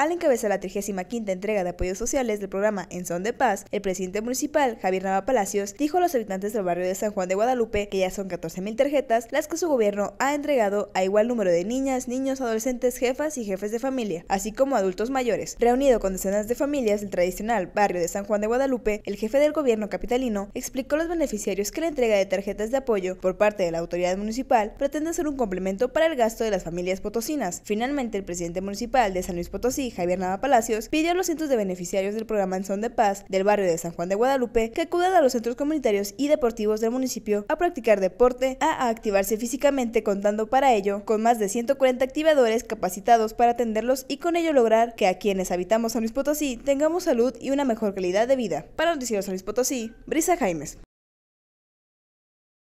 Al encabezar la 35 entrega de apoyos sociales del programa En Son de Paz, el presidente municipal, Javier Nava Palacios, dijo a los habitantes del barrio de San Juan de Guadalupe que ya son 14.000 tarjetas las que su gobierno ha entregado a igual número de niñas, niños, adolescentes, jefas y jefes de familia, así como adultos mayores. Reunido con decenas de familias del tradicional barrio de San Juan de Guadalupe, el jefe del gobierno capitalino explicó a los beneficiarios que la entrega de tarjetas de apoyo por parte de la autoridad municipal pretende ser un complemento para el gasto de las familias potosinas. Finalmente, el presidente municipal de San Luis Potosí, Javier Nava Palacios, pidió a los cientos de beneficiarios del programa En Son de Paz del barrio de San Juan de Guadalupe que acudan a los centros comunitarios y deportivos del municipio a practicar deporte, a activarse físicamente contando para ello con más de 140 activadores capacitados para atenderlos y con ello lograr que a quienes habitamos San Luis Potosí tengamos salud y una mejor calidad de vida. Para Noticiero San Luis Potosí, Brisa Jaimes.